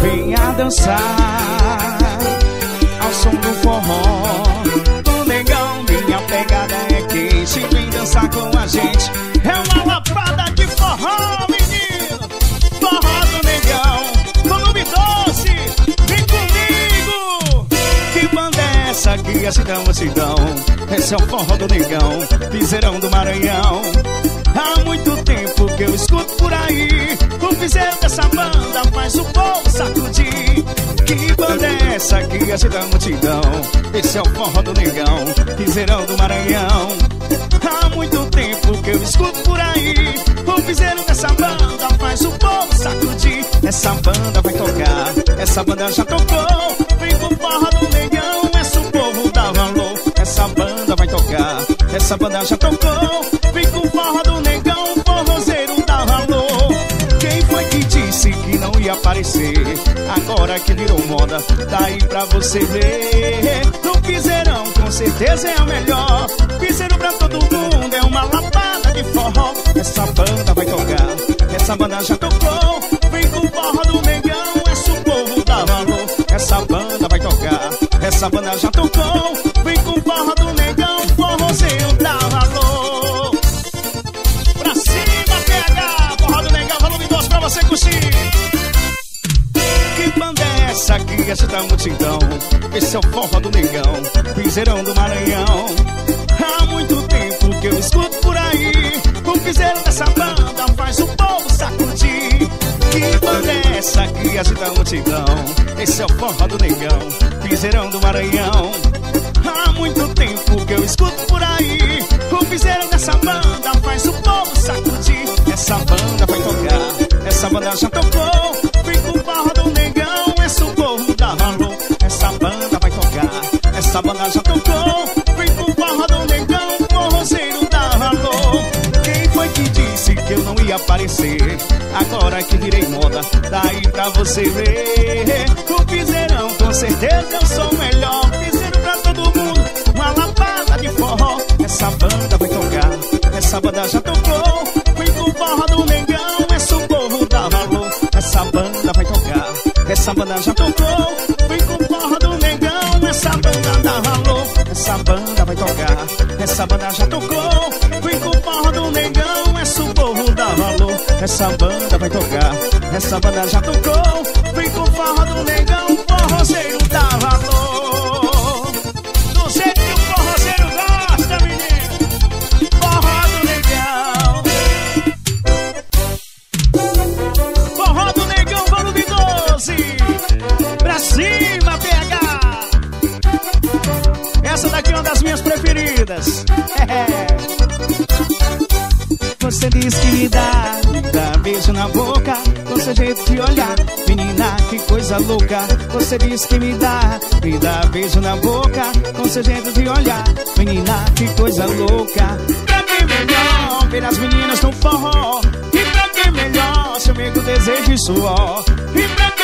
venha dançar ao som do forró. O negão, minha pegada é quente, vem dançar com a gente. É uma lapada de forró, menino. Forró do negão, volume doce, vem comigo. Que banda é essa que agita a multidão? Esse é o forró do negão, piseirão do Maranhão. Há muito tempo que eu escuto por aí Piseiro dessa banda faz o povo sacudir. Que banda é essa que agita a multidão? Esse é o forró do negão, piseirão do Maranhão. Há muito tempo que eu escuto por aí O piseiro dessa banda faz o povo sacudir. Essa banda vai tocar, essa banda já tocou. Vem pro forró do negão, essa o povo dá valor. Essa banda vai tocar, essa banda já tocou. Vem com forró do aparecer? Agora que virou moda, daí pra você ver. No piseirão com certeza é a melhor. Piseiro pra todo mundo é uma lapada de forró. Essa banda vai tocar, essa banda já tocou. Vem com o forró do negão, o povo dá valor. Essa banda vai tocar, essa banda já tocou que agita a multidão? Esse é o forró do negão, piseirão do Maranhão. Há muito tempo que eu escuto por aí O piseiro dessa banda faz o povo sacudir Que banda é essa que agita a multidão? Esse é o forró do negão, piseirão do Maranhão. Há muito tempo que eu escuto por aí O piseiro dessa banda faz o povo sacudir Essa banda vai tocar, essa banda já tocou Agora que virei moda, daí pra você ver. O piseirão, com certeza eu sou o melhor Piseiro pra todo mundo, uma lapada de forró Essa banda vai tocar, essa banda já tocou Vem com forró do negão, esse o povo dá valor. Essa banda vai tocar, essa banda já tocou. Vem com forró do negão, essa banda dá valor. Essa banda vai tocar, essa banda já tocou Essa banda vai tocar, essa banda já tocou. Vem com forró do negão, forrozeiro dá valor. Do jeito que o forrozeiro gosta, menino. Forró do negão. Forró do negão, volume 12 Pra cima, PH Essa daqui é uma das minhas preferidas. Você diz que me dá beijo na boca Com seu jeito de olhar, menina, que coisa louca Você diz que me dá, me dá beijo na boca Com seu jeito de olhar, menina, que coisa louca. Pra quem melhor, ver as meninas no forró? E pra quem melhor, seu amigo desejo e suor? E pra melhor,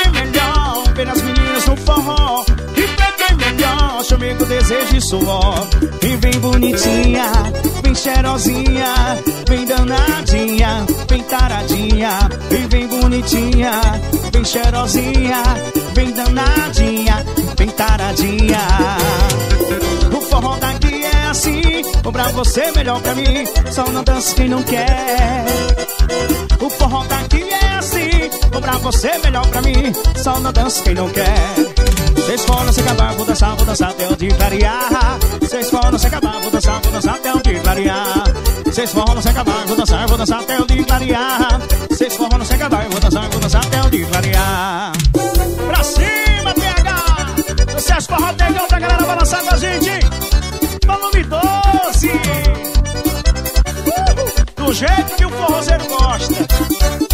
ver as meninas no forró. E quem melhor, seu amigo desejo e suor. E vem bonitinha, vem cheirosinha Vem danadinha, vem taradinha. E vem bonitinha, vem cheirosinha Vem danadinha, vem taradinha. O forró daqui é assim Ou pra você, melhor pra mim. Só não dança quem não quer. O forró daqui é assim Ou pra você, melhor pra mim. Só não dança quem não quer. Seis foram se acabar, vou dançar, vou dançar até o dia clarear Seis foram se acabar, vou dançar, vou dançar até o dia clarear Seis foram se acabar, vou dançar, vou dançar até o dia clarear Seis foram se acabar, vou dançar, vou dançar até o dia clarear Pra cima, PH! Sucesso forró negão pra galera balançar com a gente. Volume 12 Uhul! Do jeito que o forrozeiro gosta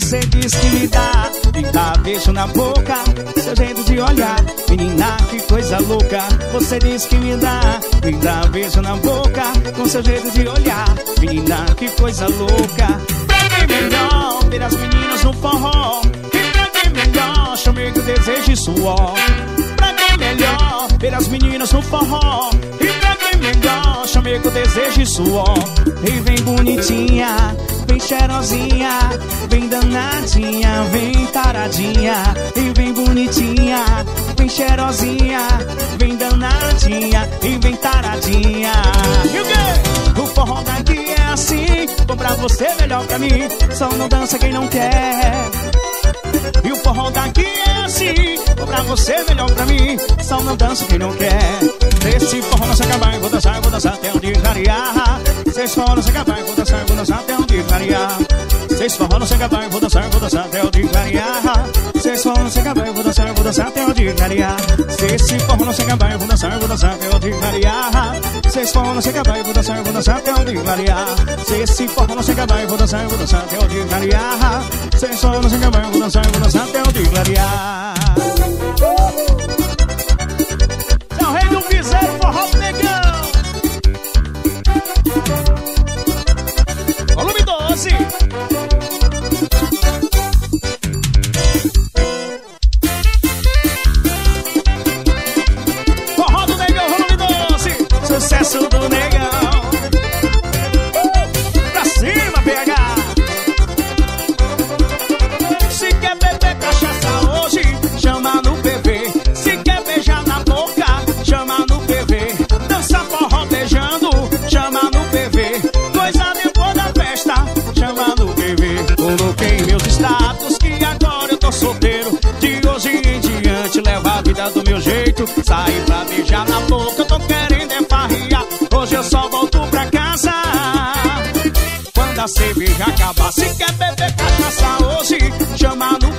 você diz que me dá, me dá beijo na boca Seu jeito de olhar, menina, que coisa louca. Você diz que me dá, me dá beijo na boca Com seu jeito de olhar, menina, que coisa louca. Pra quem melhor, ver as meninas no forró. E pra quem melhor, chamei do desejo e suor. Pra quem melhor, ver as meninas no forró. E pra que gosta, meio desejo e suor. E vem bonitinha, vem cheirosinha, vem danadinha, vem taradinha. E vem bonitinha, vem cheirosinha, vem danadinha e vem taradinha. E o quê? O forró daqui é assim, bom pra você, melhor pra mim. Só não dança quem não quer. pra você, melhor pra mim Só não dança quem não quer Esse forró não se acabar, vou dançar, vou dançar até onde clarear Se esse forró não se acabar, vou dançar, vou dançar até onde clarear Se esse forró não se acabar, vou dançar, vou dançar até onde clarear Se esse forró não se acabar, vou dançar, vou dançar até onde clarear Se esse forró não se acabar, vou dançar, vou dançar até onde clarear Se esse forró não se acabar, vou dançar, vou dançar até onde clarear Se esse forró não se acabar, vou dançar, vou dançar até onde variar Se forró não se acabar, vou dançar, vou dançar até onde clarear do meu jeito. Saí pra beijar na boca, eu tô querendo é farriar. Hoje eu só volto pra casa. Quando a cerveja acabar, se quer beber cachaça hoje, chama no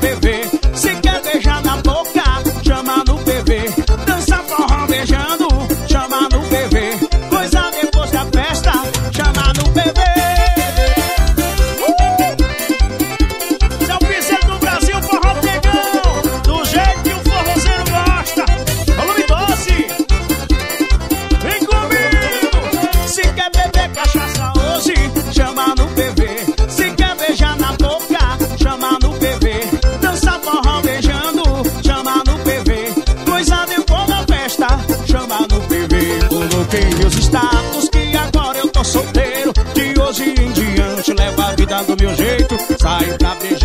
Do meu jeito. Saio pra beijar.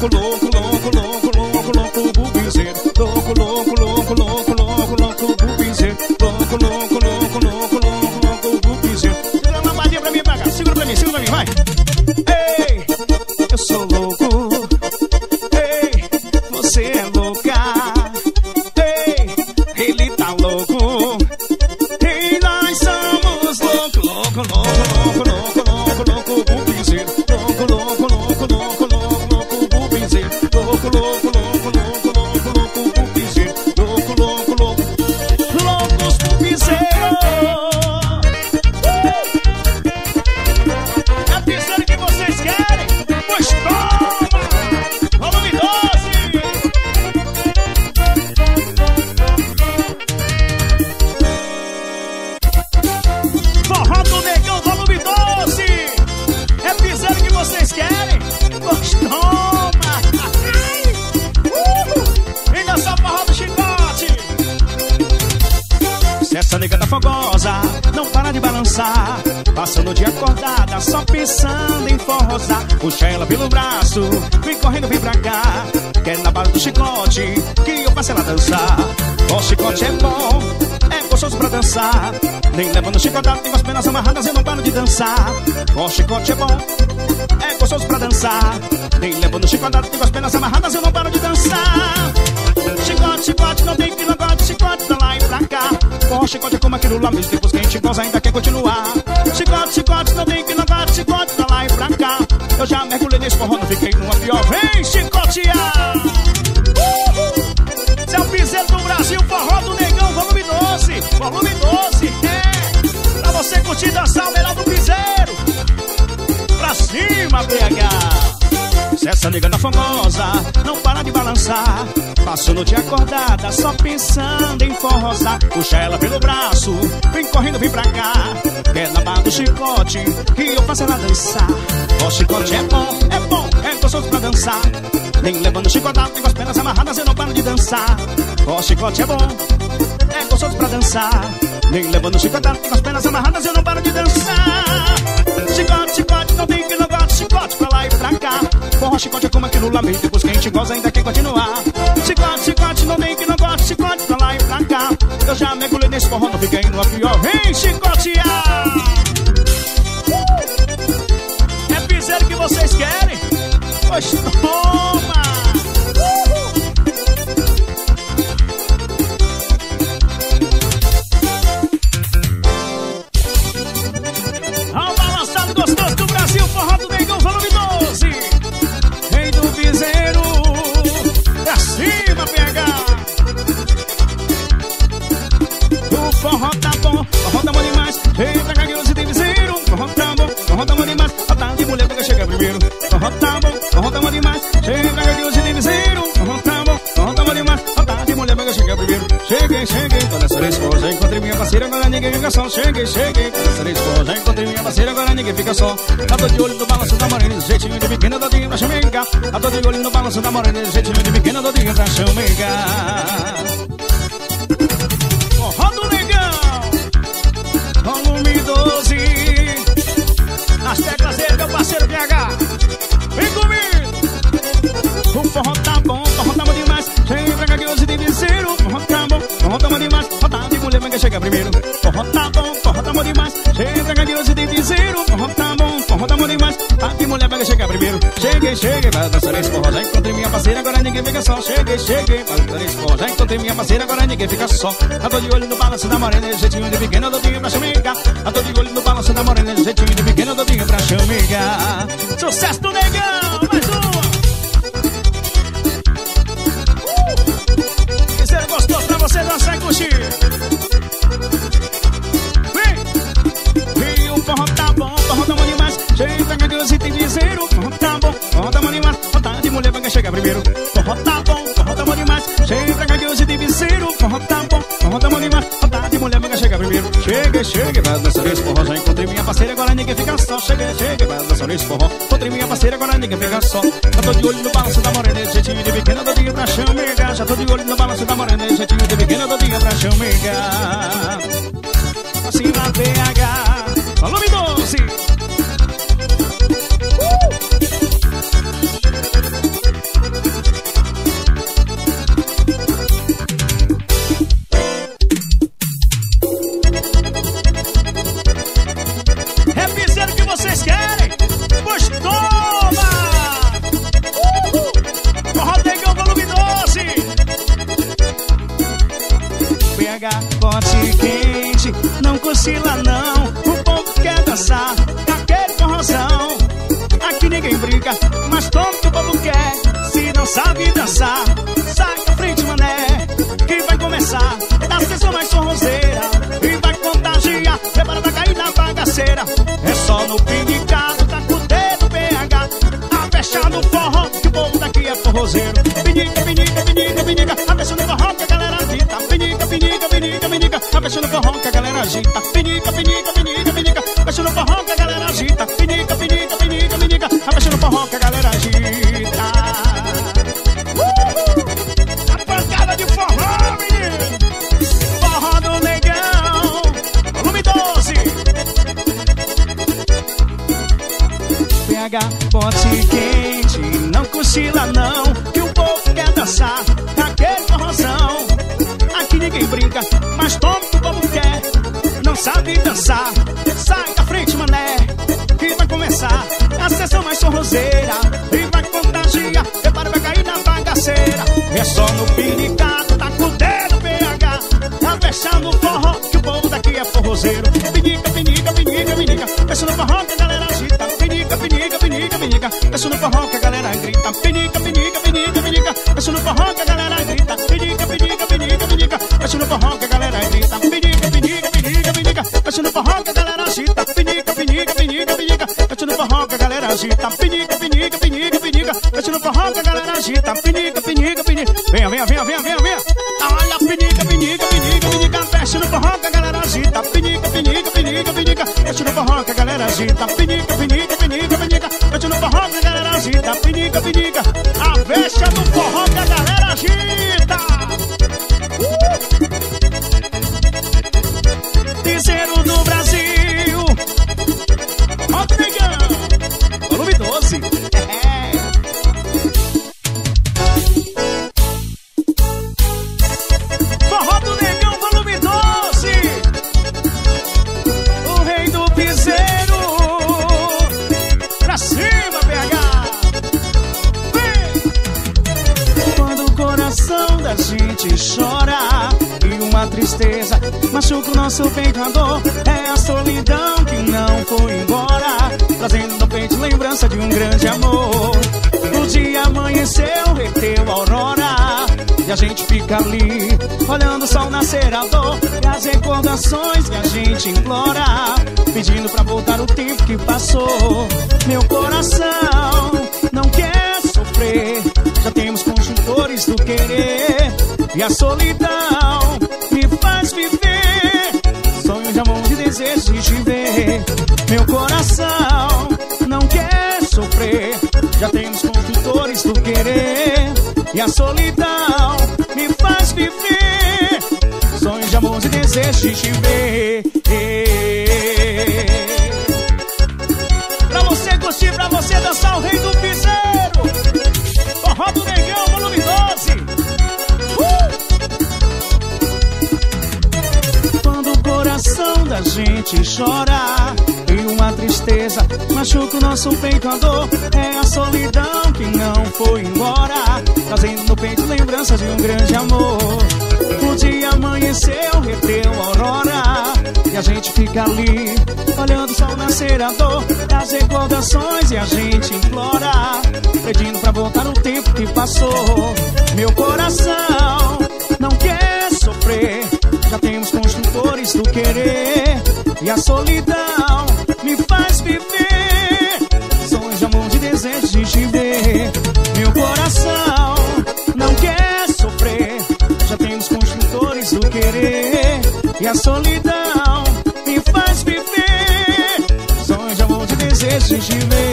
Coco Nem levando chicotado, tenho as pernas amarradas e não paro de dançar. O chicote é bom, é gostoso pra dançar. Nem levando chicotado, tenho as pernas amarradas e eu não paro de dançar. Chicote, chicote, não tem que não gosta chicote pra lá e pra cá. O chicote é como aquilo lá mesmo, depois que a gente goza ainda quer continuar. Chicote, chicote, não tem que não Eu já mergulhei nesse forró, não fiquei numa pior. Vem chicotear! Uhul! Seu piseiro do Brasil, forró do negão, volume 12, volume 12, é você curtir dançar o melhor do piseiro. Pra cima, PH. Se essa nega da famosa não para de balançar. Passo noite acordada só pensando em forrosar. Puxa ela pelo braço, vem correndo, vem pra cá. Quer barra do chicote que eu faço ela dançar. O chicote é bom, é bom, é gostoso pra dançar. Nem levando chicotado, tem com as pernas amarradas, eu não paro de dançar. O chicote é bom, é gostoso pra dançar. Nem levando chicotado, tem com as pernas amarradas, eu não paro de dançar. Chicote, chicote, não tem que não Porra, chicote é como aquilo lá mesmo, depois que a gente goza ainda quer continuar. Chicote, chicote, não tem que não gosta, chicote pra lá e pra cá. Eu já mergulhei nesse forró, não fiquei no pior. Vem chicotear! Uh! É piseiro que vocês querem? Pois ninguém fica só. Cheguei, cheguei, tô nessa esposa, encontrei minha parceira, agora ninguém fica só. A tô de olho no balanço da morena, do jeitinho de pequena, dodinha pra chamegar. A tô de olho no balanço da morena, do jeitinho de pequena, dodinha pra chamegar. Quer chegar primeiro. Forró tá bom, forró tá bom demais. Chega grandioso de dizer, forró tá bom, forró tá bom demais. Tá de mulher, quer chegar primeiro. Cheguei, cheguei, para dançar esse forró. Já encontrei minha parceira, agora ninguém fica só. Cheguei, cheguei, para dançar esse forró. Já encontrei minha parceira, agora ninguém fica só. A tô de olho no balanço da morena, jeitinho de pequena, dodinho pra chamiga. A tô de olho no balanço da morena, jeitinho de pequena, dodinho pra chamiga. Sucesso do negão, mais um. você dançar e curtir. Pega Deus e tem dizer, o forró tá bom, forró tá bom demais. Vontade de mulher vai chegar primeiro. Forró tá bom, forró tá bom demais. Chega cá que tem viseiro. Forró tá bom, forró tá bom demais. Rodada de mulher, amiga, chega primeiro. Chega, chega, vai dançar nesse forró. Já encontrei minha parceira, agora ninguém fica só. Chega, chega, vai dançar nesse forró. Encontrei minha parceira, agora ninguém fica só. Já tô de olho no balanço da morena, jeitinho de pequena, dodinha pra chamegar. Já tô de olho no balanço da morena, jeitinho de pequena, dodinha pra chamegar. Sabe dançar. Sai da frente, mané Que vai começar. A sessão mais sorroseira E vai contagiar. Prepara pra cair na bagaceira. É só no pinicado Tá com o dedo PH A fechar no forró Que o povo daqui é forrozeiro. Pinica, pinica, pinica, pinica A fechar no forró que a galera agita. Pinica, pinica, pinica, pinica A fechar no forró que a galera agita só no pinicado, tá com o dedo PH. Tá fechando o forró, que o povo daqui é forrozeiro. Pinica, pinica, pinica, pinica. Fechando o forró que a galera agita. Pinica, pinica, pinica, pinica. Fechando o forró que a galera grita. Pinica, pinica, pinica, pinica. Fechando o forró que a galera grita. Pinica, pinica, pinica, pinica. Fechando o forró que a galera grita. Pinica, pinica, pinica, pinica. Mexe no forró que a galera agita. Pinica, pinica, pinica, pinica. Mexe no forró que a galera agita. Pinica, pinica, pinica, pinica. Mexe no forró que a galera agita. Pinica. Venha, venha, venha, venha, venha. Olha, pinica, pinica, pinica, pinica. Mexe no forró galera agita. Pinica, pinica, pinica, pinica. Mexe no forró galera agita. Pinica, pinica, pinica, pinica. Mexe no forró galera agita. Pinica, pinica. Da gente chora uma tristeza Machuca o nosso peito a dor É a solidão que não foi embora Trazendo no peito lembrança de um grande amor. O dia amanheceu, reteu a aurora E a gente fica ali Olhando o sol nascer a dor E as recordações que a gente implora Pedindo pra voltar o tempo que passou. Meu coração não quer sofrer Já temos construtores do querer E a solidão faz viver. Sonhos de amor e desejo de te ver. Meu coração não quer sofrer. Já temos construtores do querer E a solidão me faz viver. Sonhos de amor e desejo de te ver. Pra você curtir, pra você dançar o rei do gente chora E uma tristeza machuca o nosso peito, a dor É a solidão que não foi embora. Trazendo no peito lembranças de um grande amor. O dia amanheceu, reteu a aurora. E a gente fica ali, olhando o sol nascer a dor Das recordações e a gente implora. Pedindo pra voltar o tempo que passou. Meu coração não quer sofrer faz tu querer e a solidão me faz viver. Sonhos de amor de desejo de te ver. Meu coração não quer sofrer. Já tem os construtores do querer e a solidão me faz viver. Sonhos de amor de desejo de te ver.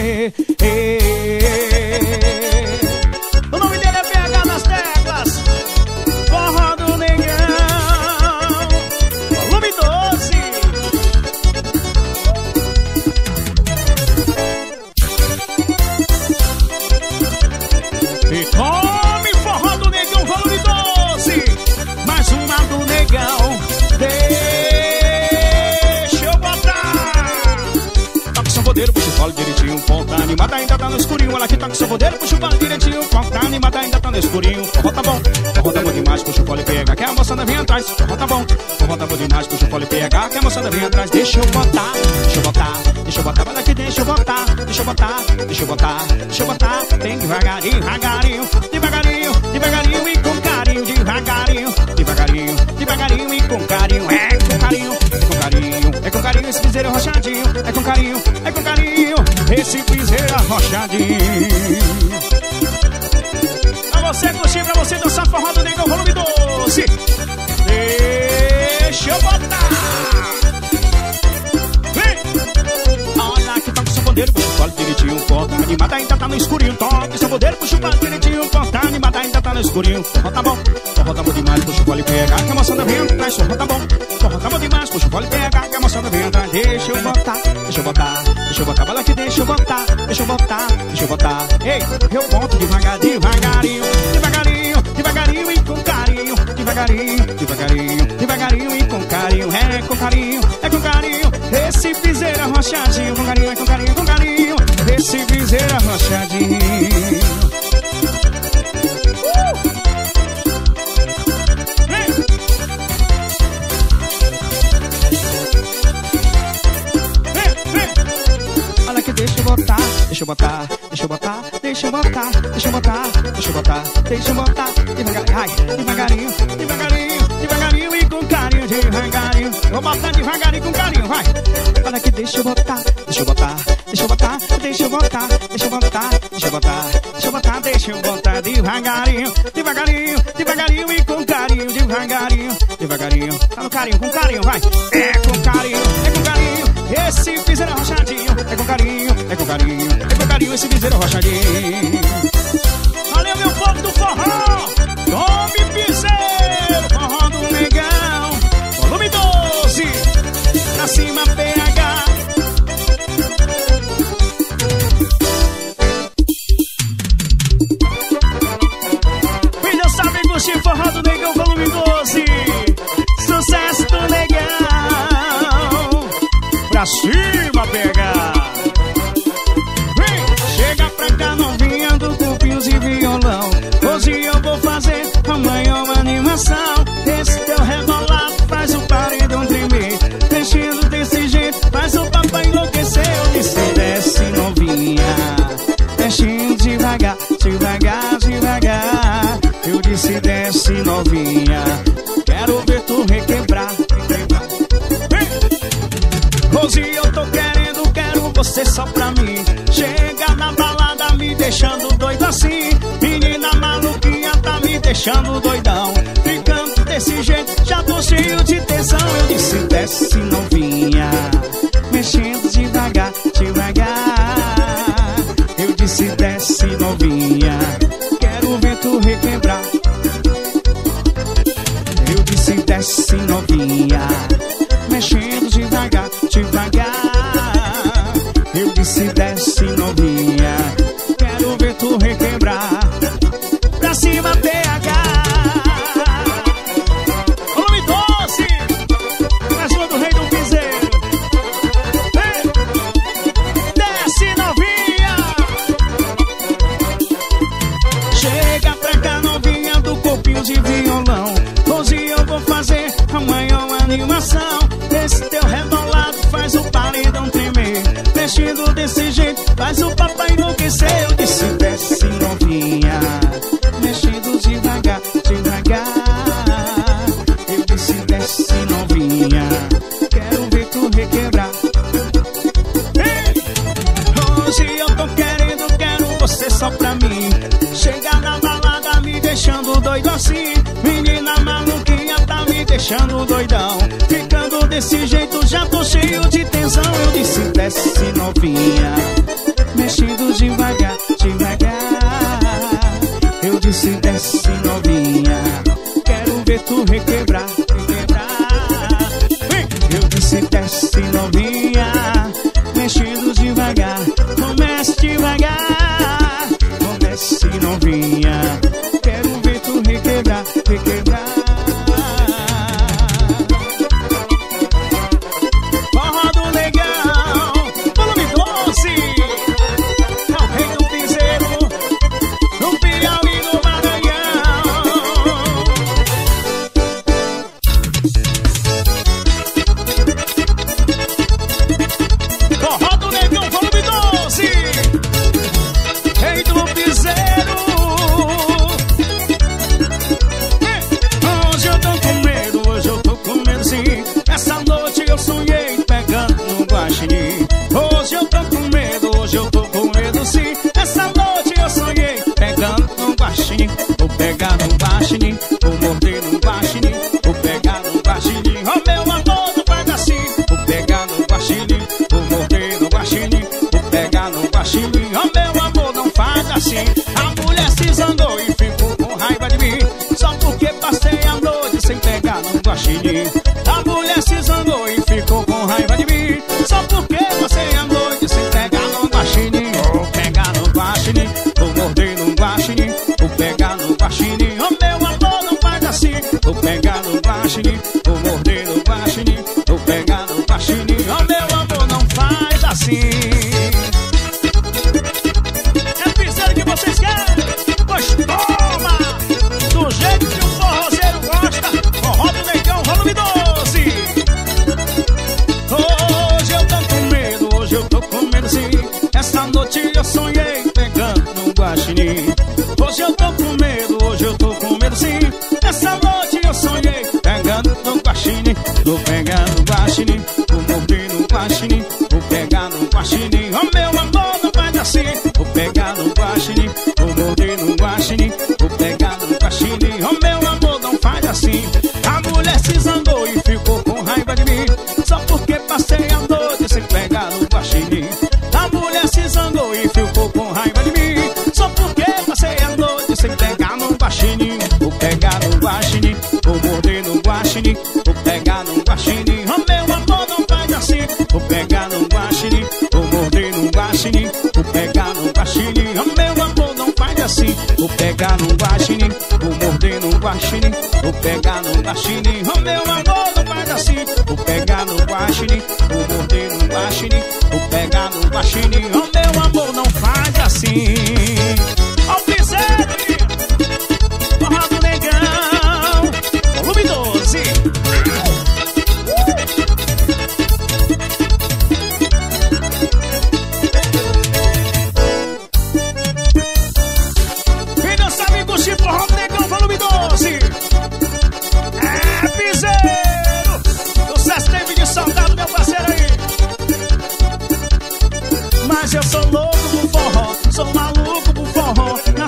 Demais, puxa o pole e pega. Que a moçada vem atrás. Deixa eu botar, deixa eu botar, deixa eu botar. Vai daqui, deixa eu botar, deixa eu botar, deixa eu botar, deixa eu botar. Tem devagarinho, devagarinho, devagarinho, devagarinho e com carinho, devagarinho, devagarinho, devagarinho e com carinho. É com carinho, é com carinho, é com carinho. Esse piseiro rochadinho, é com carinho, é com carinho. Esse piseiro arrochadinho. Pra você curtir, pra você dançar forró do ainda tá no escurinho. Toque seu poder, puxa o colo direitinho, porta animada ainda tá no escurinho. Forró tá bom, forró tá bom demais, puxa o e pega, que a moçada vem atrás. Forró tá bom, forró tá bom demais, puxa o e pega, que a moçada vem atrás. Deixa eu botar, deixa eu botar, deixa eu botar, bola aqui, deixa eu botar, deixa eu botar, deixa eu botar. Ei, eu conto devagar, devagarinho, devagarinho, devagarinho e com carinho, devagarinho, devagarinho, devagarinho e com carinho, é com carinho, é com carinho. Esse piseiro arrochadinho, é com carinho, com carinho. Deixa eu botar, deixa eu botar, deixa eu botar, deixa eu botar, deixa eu botar, deixa eu botar, devagarinho, ai, devagarinho, devagarinho, devagarinho e com carinho, devagarinho. Vou botar devagarinho com carinho, vai. Olha que deixa eu botar, deixa eu botar, deixa eu botar, deixa eu botar, deixa eu botar, deixa eu botar, deixa eu botar, deixa eu botar devagarinho, devagarinho, devagarinho e com carinho, devagarinho, devagarinho. Tá no carinho, com carinho, vai. É com carinho, é com carinho. Esse piseiro rochadinho, é com carinho, é com carinho, é com carinho esse piseiro rochadinho. Valeu, meu povo do forró! Tome piseiro, forró do negão, volume 12, pra cima PH. Dançar, vem curtir forró do negão, pra cima pegar. Vem, chega pra cá novinha do cupinhos e violão. Hoje eu vou fazer amanhã uma animação. Esse teu rebolado faz o paredão tremer. Mexendo desse jeito, faz o papai enlouquecer. Eu disse, desce novinha. Mexendo devagar, devagar, devagar. Eu disse, desce novinha. Deixando doidão. Assim. Menina maluquinha tá me deixando doidão. Ficando desse jeito já tô cheio de tensão. Eu disse desce novinha Mexido devagar, devagar. Eu disse desce novinha Quero ver tu requebrar, eu sonhei I'm pegar no baixinho, Romeu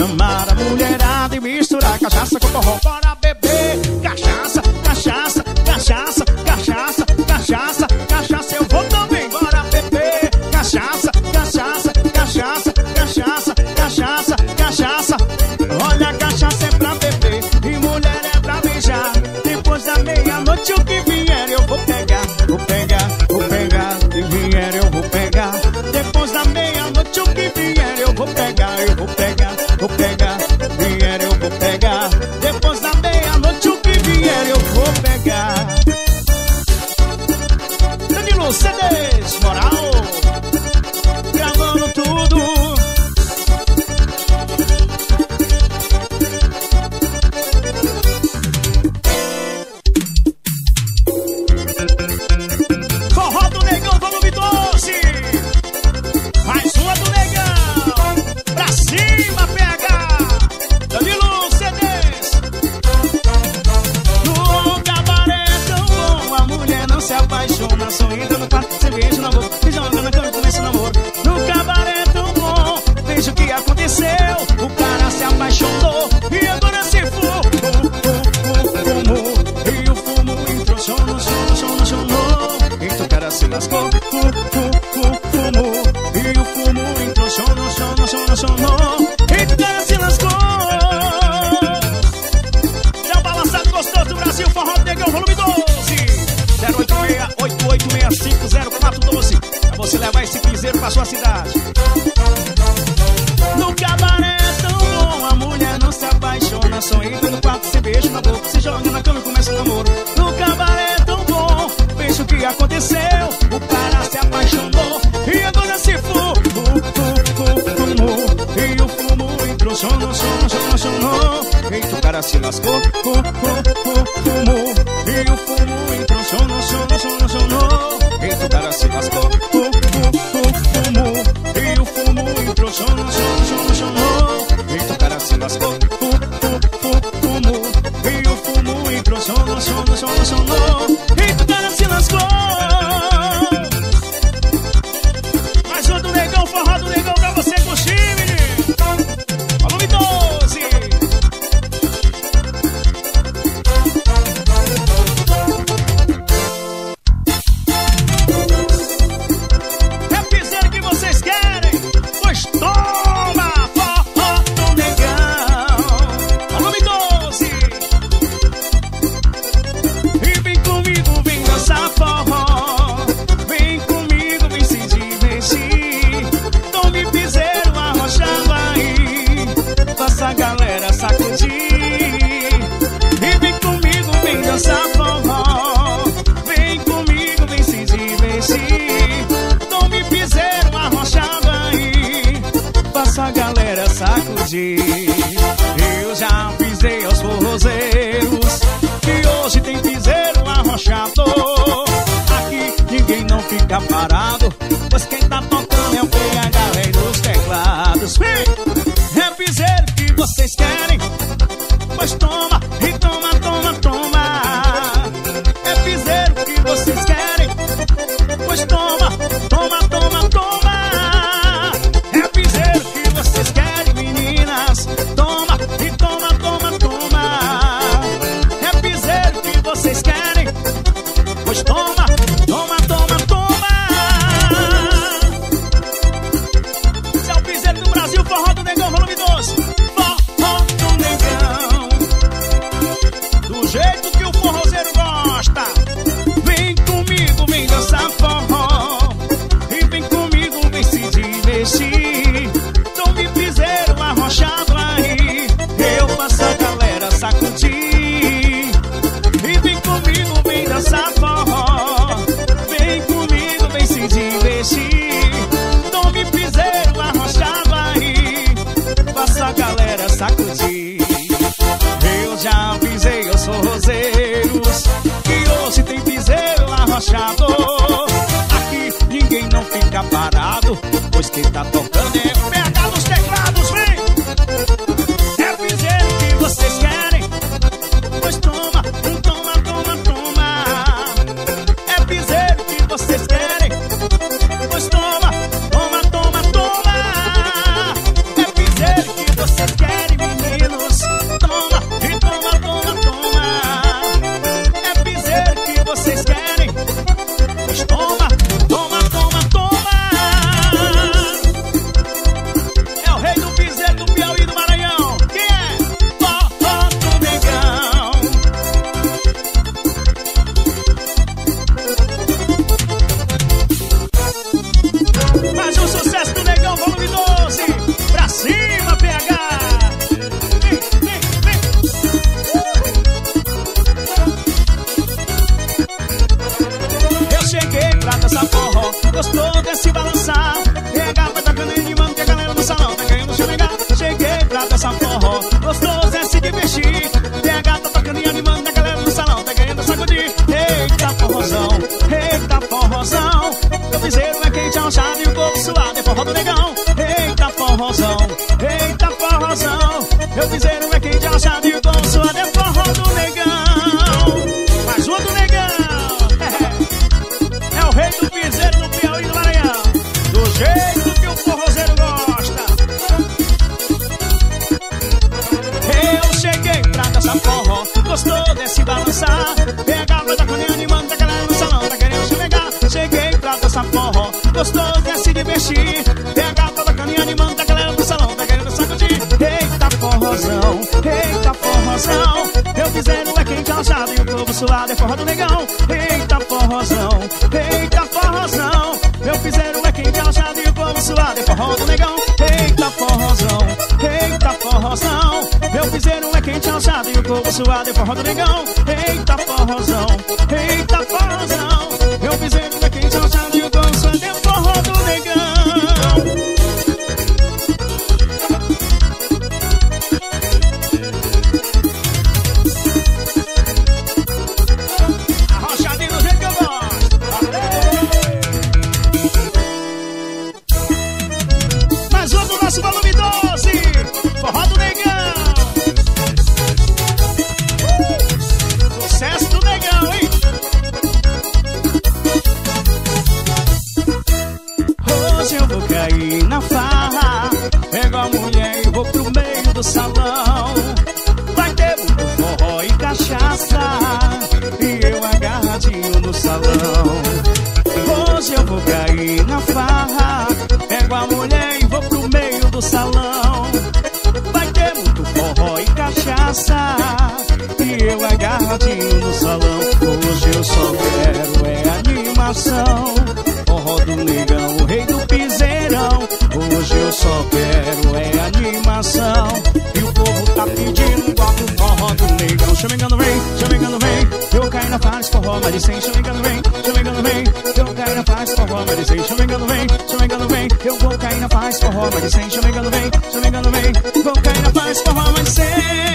Chamar a mulherada e misturar cachaça com forró. Levar esse piseiro pra sua cidade. Não cansado e o corpo suado, e forró do negão. Eita, forrozão. Chamegando vem, chamegando vem, eu caí na paz, forró, mas sem chamegando vem, chamegando vem, eu caí na paz, forró, mas sem chamegando vem, chamegando vem, eu vou cair na paz, forró, mas sem chamegando vem, chamegando vem, vou cair na paz, forró, mas sem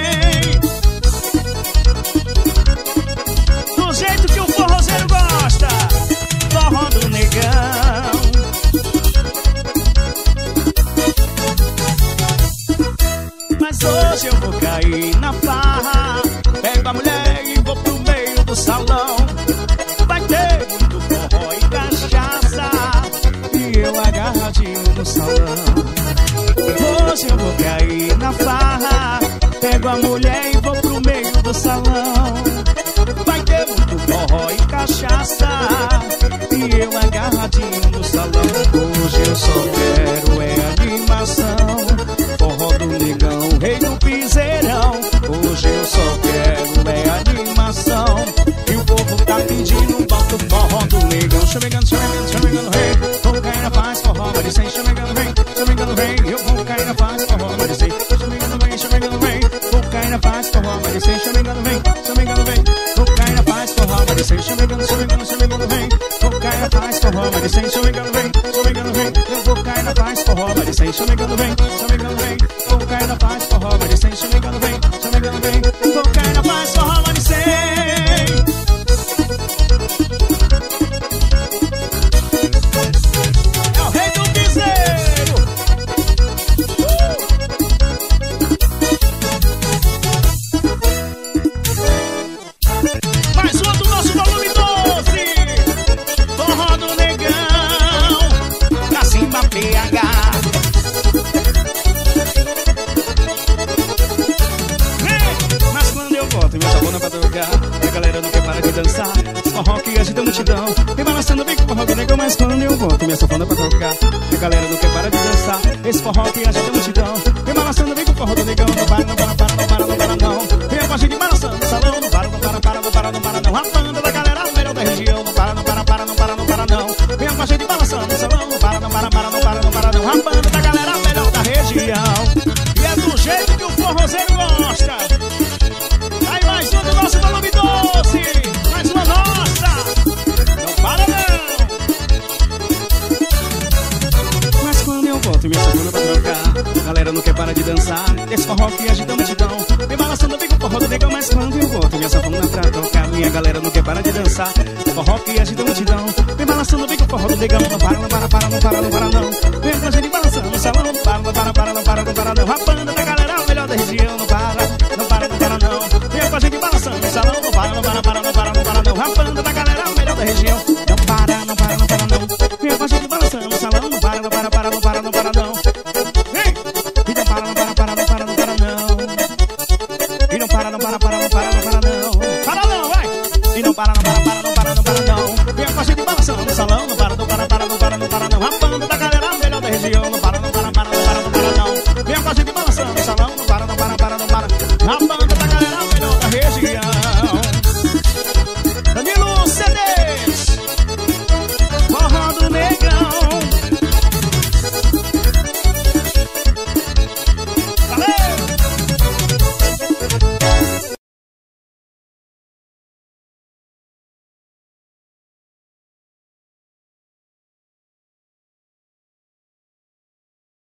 sou vegano, sou vegano, vem. Vou cair na paz, forró, mas sem, sou vegano, vem. Sou vem. Eu vou cair na paz, forró, mas sem, sou vegano, vem. Sou vegano, vem. Vou cair na paz, e minha chamando pra trocar. Galera não quer parar de dançar. Esse forró que agita a multidão. Me balançando, vem com forró do legal, mas quando eu volto, minha sanfona pra tocar. Minha galera não quer parar de dançar. Forró que agita a multidão. Me balançando, vem com forró do legal, Não para, não para, para, não para, não para, não. Vem com a gente balançando no salão. Não para, não para, para, não para, não para, não. A banda da galera é o melhor da região. Não para, não para, não para, não. Vem com a gente balançando no salão. Não para, não para, para, não para, não para, não. A banda da galera